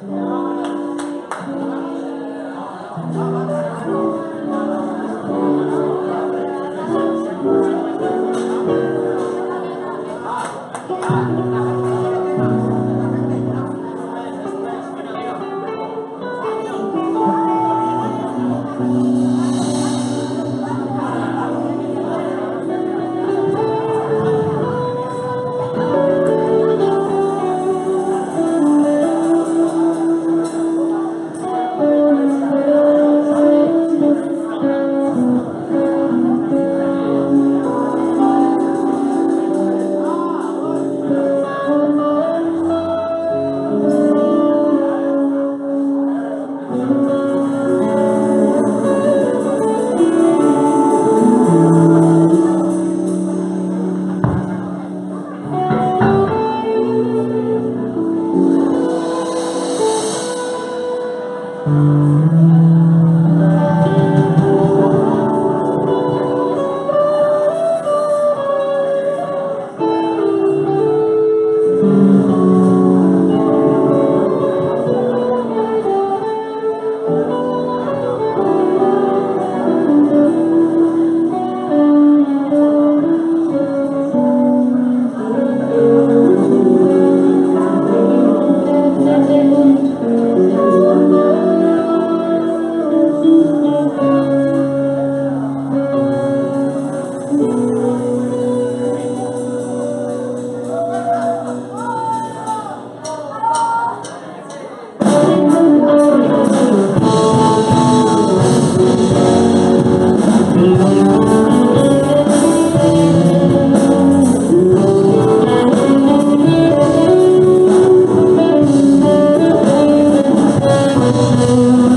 Amen. Música Thank